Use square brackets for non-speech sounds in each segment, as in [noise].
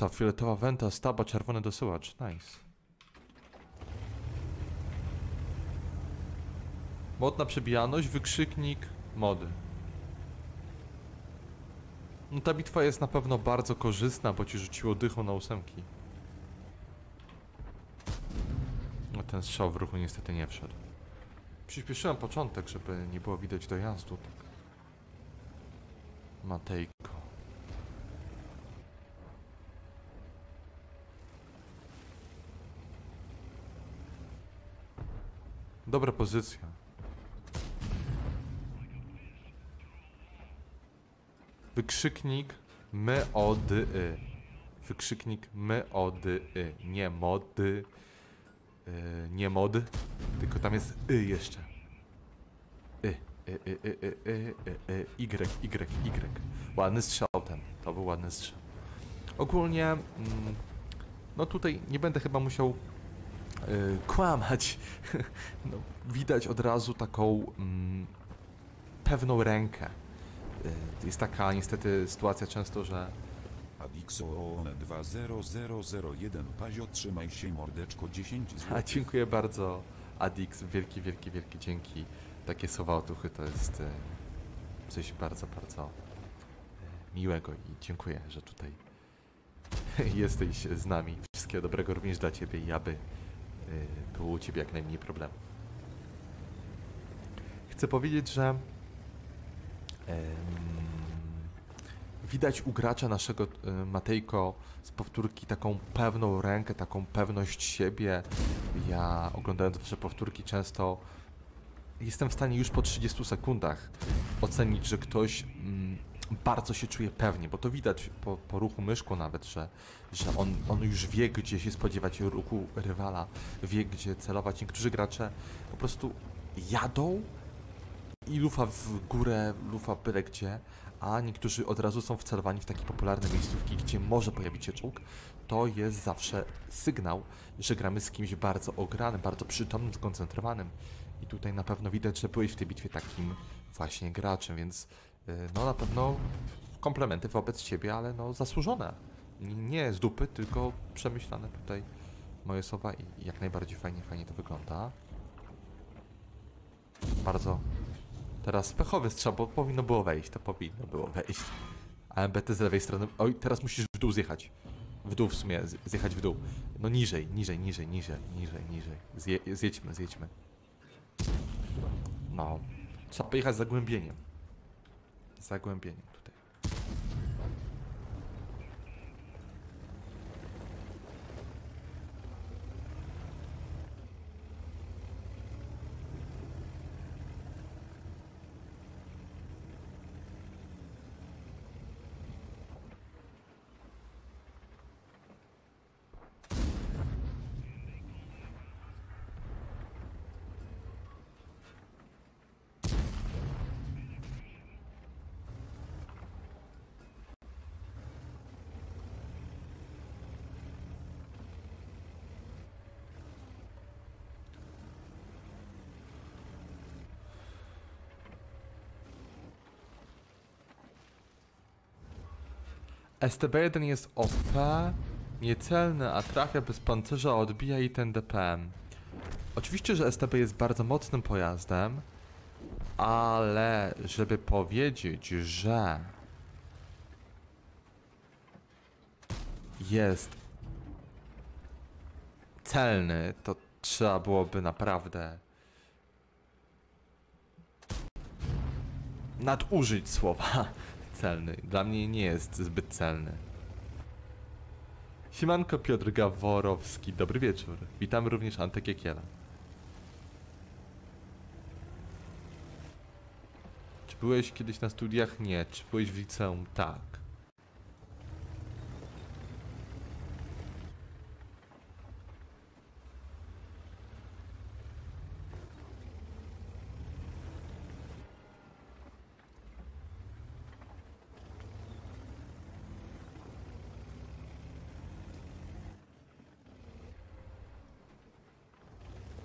Zestaw, fioletowa wenta, staba, czerwony dosyłacz. Nice. Mod na wykrzyknik, mody. No ta bitwa jest na pewno bardzo korzystna, bo ci rzuciło dychą na ósemki. No ten strzał w ruchu niestety nie wszedł. Przyspieszyłem początek, żeby nie było widać dojazdu. Tak. Matejko. Dobra pozycja. Wykrzyknik my ody. Wykrzyknik my ody. Nie mody. y, Nie mod. Tylko tam jest y jeszcze. Y. Y, y, y, y, y, y, y, y, Y, Y. Ładny strzał ten. To był ładny strzał. Ogólnie, mm, no tutaj nie będę chyba musiał y, kłamać. [laughs] no, widać od razu taką mm, pewną rękę. Y, jest taka niestety sytuacja często, że Adixo 20001 Pazio trzymaj się mordeczko 10 zł. A dziękuję bardzo, Adix. Wielkie, wielkie, wielkie dzięki. Takie słowa otuchy to jest e, coś bardzo, bardzo miłego i dziękuję, że tutaj [laughs] jesteś z nami. Wszystkiego dobrego również dla Ciebie i aby było u Ciebie jak najmniej problemów. Chcę powiedzieć, że widać u gracza naszego e, Matejko z powtórki taką pewną rękę, taką pewność siebie. Ja oglądając wasze powtórki często jestem w stanie już po 30 sekundach ocenić, że ktoś mm, bardzo się czuje pewnie, bo to widać po, po ruchu myszką nawet, że, że on, on już wie, gdzie się spodziewać ruchu rywala, wie, gdzie celować. Niektórzy gracze po prostu jadą i lufa w górę, lufa byle gdzie, a niektórzy od razu są wcelowani w takie popularne miejscówki, gdzie może pojawić się czołg, to jest zawsze sygnał, że gramy z kimś bardzo ogranym, bardzo przytomnym, skoncentrowanym. I tutaj na pewno widać, że byłeś w tej bitwie takim właśnie graczem, więc no na pewno komplementy wobec ciebie, ale no zasłużone. Nie z dupy, tylko przemyślane tutaj moje słowa i jak najbardziej fajnie, fajnie to wygląda. Bardzo Teraz pechowy strzał, bo powinno było wejść, to powinno było wejść. A MBT z lewej strony. Oj, teraz musisz w dół zjechać. W dół w sumie, zjechać w dół. No niżej, niżej, niżej, niżej, niżej, niżej. Zje, zjedźmy, zjedźmy. No. Trzeba pojechać z zagłębieniem. Zagłębieniem tutaj. STB1 jest OP, niecelny, a trafia bez pancerza, odbija i ten DPM. Oczywiście, że STB jest bardzo mocnym pojazdem, ale żeby powiedzieć, że jest celny, to trzeba byłoby naprawdę nadużyć słowa celny. Dla mnie nie jest zbyt celny. Siemanko Piotr Gaworowski, dobry wieczór. Witam również Antek Jakiela. Czy byłeś kiedyś na studiach? Nie. Czy byłeś w liceum? Tak.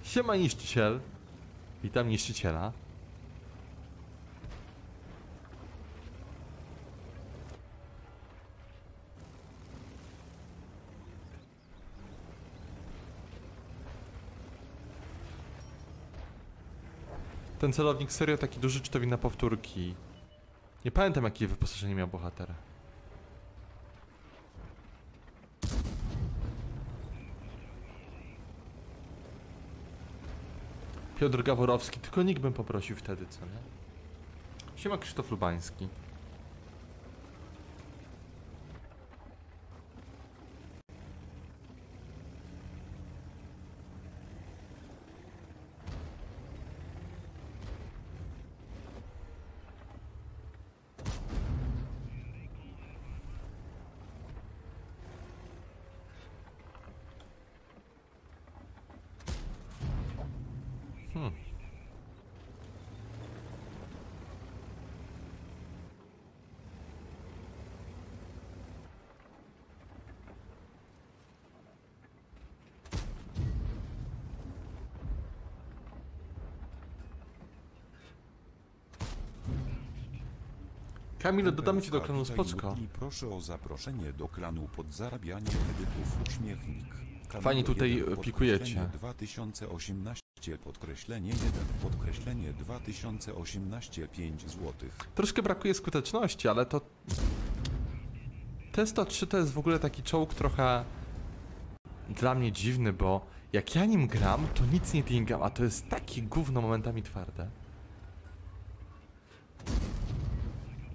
Siema niszczyciel. Witam niszczyciela. Ten celownik serio taki duży, czy to wina powtórki? Nie pamiętam jakie wyposażenie miał bohater. Piotr Gaworowski, tylko nikt bym poprosił wtedy, co nie? Siema Krzysztof Lubański. Kamil, dodamy cię do klanu Spoczko. Lutli, proszę o zaproszenie do klanu pod zarabianie kredytów uśmiechnik. Fajnie tutaj, pikujecie. podkreślenie 2018 podkreślenie 1 podkreślenie 2018 5 złotych. Troszkę brakuje skuteczności, ale to... Testo 3 to jest w ogóle taki czołg trochę dla mnie dziwny, bo jak ja nim gram, to nic nie dingam, a to jest takie gówno momentami twarde.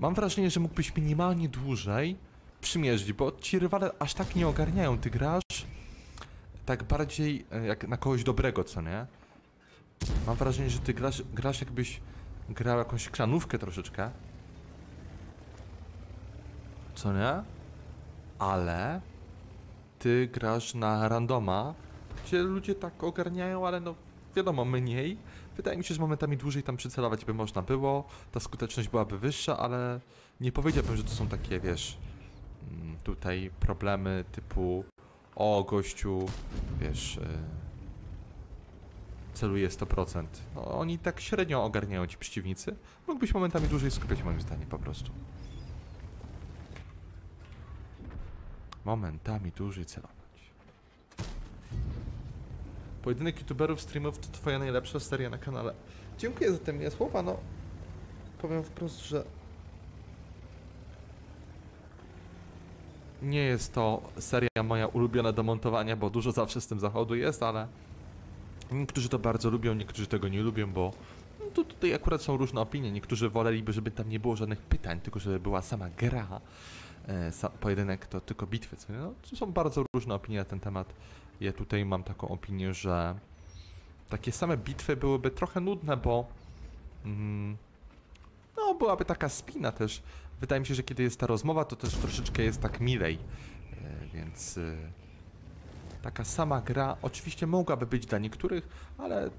Mam wrażenie, że mógłbyś minimalnie dłużej przymierzyć, bo ci rywale aż tak nie ogarniają. Ty grasz tak bardziej e, jak na kogoś dobrego, co nie? Mam wrażenie, że ty grasz, grasz jakbyś grał jakąś kranówkę troszeczkę. Co nie? Ale ty grasz na randoma, gdzie ludzie tak ogarniają, ale no wiadomo, mniej. Wydaje mi się, że momentami dłużej tam przycelować by można było, ta skuteczność byłaby wyższa, ale nie powiedziałbym, że to są takie, wiesz, mm, tutaj problemy typu o gościu, wiesz, y, celuje 100%. No, oni tak średnio ogarniają ci przeciwnicy. Mógłbyś momentami dłużej skupiać, moim zdaniem, po prostu. Momentami dłużej celować. Pojedynek youtuberów, streamów to twoja najlepsza seria na kanale. Dziękuję za te miłe słowa, no... Powiem wprost, że... Nie jest to seria moja ulubiona do montowania, bo dużo zawsze z tym zachodu jest, ale... Niektórzy to bardzo lubią, niektórzy tego nie lubią, bo no to tutaj akurat są różne opinie. Niektórzy woleliby, żeby tam nie było żadnych pytań, tylko żeby była sama gra. E, sa, pojedynek to tylko bitwy, co nie? No, to są bardzo różne opinie na ten temat. Ja tutaj mam taką opinię, że takie same bitwy byłyby trochę nudne, bo mm, no byłaby taka spina też. Wydaje mi się, że kiedy jest ta rozmowa, to też troszeczkę jest tak milej, e, więc e, taka sama gra oczywiście mogłaby być dla niektórych, ale y,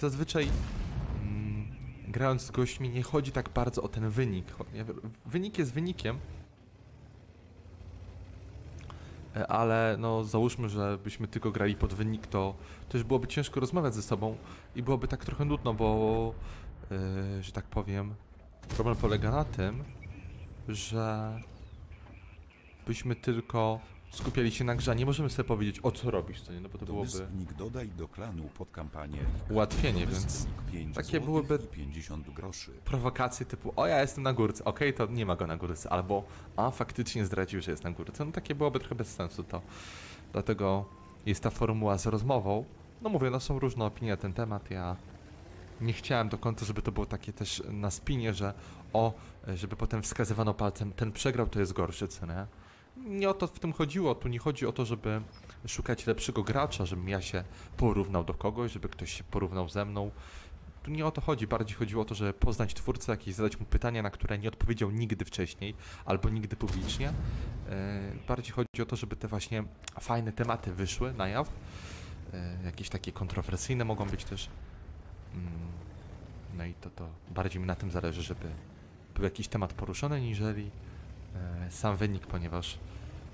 zazwyczaj mm, grając z gośćmi nie chodzi tak bardzo o ten wynik. Wynik jest wynikiem, e, ale no załóżmy, że byśmy tylko grali pod wynik, to też byłoby ciężko rozmawiać ze sobą i byłoby tak trochę nudno, bo y, że tak powiem, problem polega na tym, że byśmy tylko skupiali się na grze, nie możemy sobie powiedzieć o co robisz, co nie, no bo to byłoby dodaj do klanu pod kampanię. ułatwienie, więc Domysłnik 5 takie byłyby- i 50 groszy. prowokacje typu o ja jestem na górce, okej to nie ma go na górce, albo a faktycznie zdradził, że jest na górce, no takie byłoby trochę bez sensu to, dlatego jest ta formuła z rozmową, no mówię, no są różne opinie na ten temat, ja nie chciałem do końca, żeby to było takie też na spinie, że o, żeby potem wskazywano palcem, ten przegrał, to jest gorszy, co nie? Nie o to w tym chodziło, tu nie chodzi o to, żeby szukać lepszego gracza, żebym ja się porównał do kogoś, żeby ktoś się porównał ze mną. Tu nie o to chodzi, bardziej chodziło o to, żeby poznać twórcę, jakieś zadać mu pytania, na które nie odpowiedział nigdy wcześniej, albo nigdy publicznie. E, Bardziej chodzi o to, żeby te właśnie fajne tematy wyszły na jaw. E, Jakieś takie kontrowersyjne mogą być też. Mm, No i to, to bardziej mi na tym zależy, żeby był jakiś temat poruszony, niżeli sam wynik, ponieważ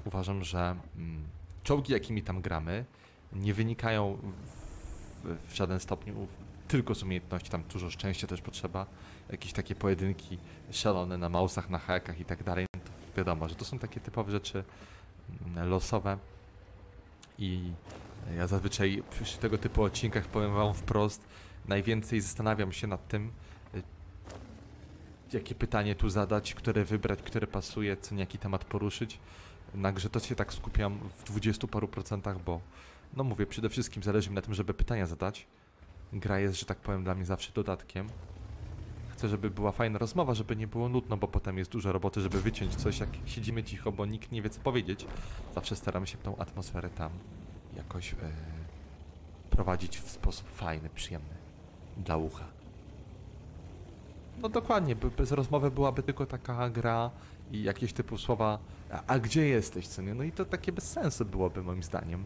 uważam, że mm, czołgi, jakimi tam gramy, nie wynikają w, w żaden stopniu tylko z umiejętności, tam dużo szczęścia też potrzeba, jakieś takie pojedynki szalone na mausach, na hakach i tak dalej, no to wiadomo, że to są takie typowe rzeczy mm, losowe. I ja zazwyczaj przy tego typu odcinkach powiem wam wprost, najwięcej zastanawiam się nad tym, jakie pytanie tu zadać, które wybrać, które pasuje, co jaki temat poruszyć. Na grze to się tak skupiam w 20 paru procentach, bo no mówię, przede wszystkim zależy mi na tym, żeby pytania zadać. Gra jest, że tak powiem, dla mnie zawsze dodatkiem. Chcę, żeby była fajna rozmowa, żeby nie było nudno, bo potem jest dużo roboty, żeby wyciąć coś, jak siedzimy cicho, bo nikt nie wie, co powiedzieć. Zawsze staram się tą atmosferę tam jakoś e, prowadzić w sposób fajny, przyjemny dla ucha. No dokładnie, bez rozmowy byłaby tylko taka gra i jakieś typu słowa a, a gdzie jesteś, co nie? No i to takie bez sensu byłoby moim zdaniem.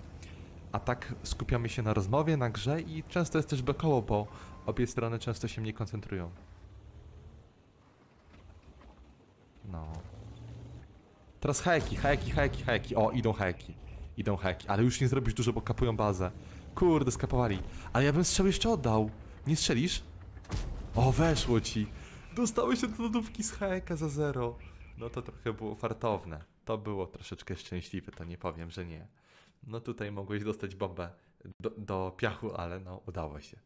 A tak skupiamy się na rozmowie, na grze i często jest też bekoło, bo obie strony często się mniej koncentrują. No. Teraz heki, heki, heki, heki. O, idą heki. Idą heki, ale już nie zrobisz dużo, bo kapują bazę. Kurde, skapowali. Ale ja bym strzał jeszcze oddał. Nie strzelisz? O, weszło ci. Dostałeś się do lodówki z heka za zero. No to trochę było fartowne. To było troszeczkę szczęśliwe, to nie powiem, że nie. No tutaj mogłeś dostać bombę do, do piachu, ale no udało się.